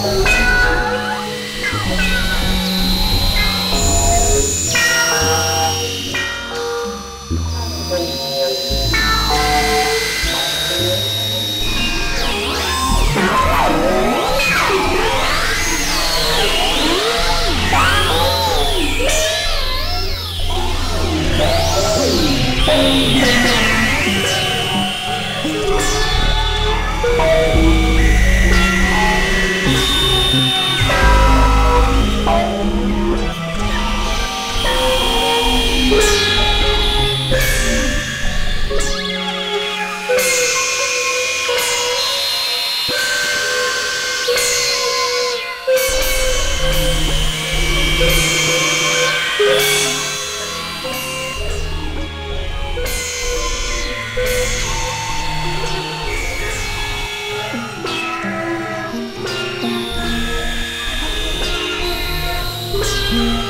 Yeah. you.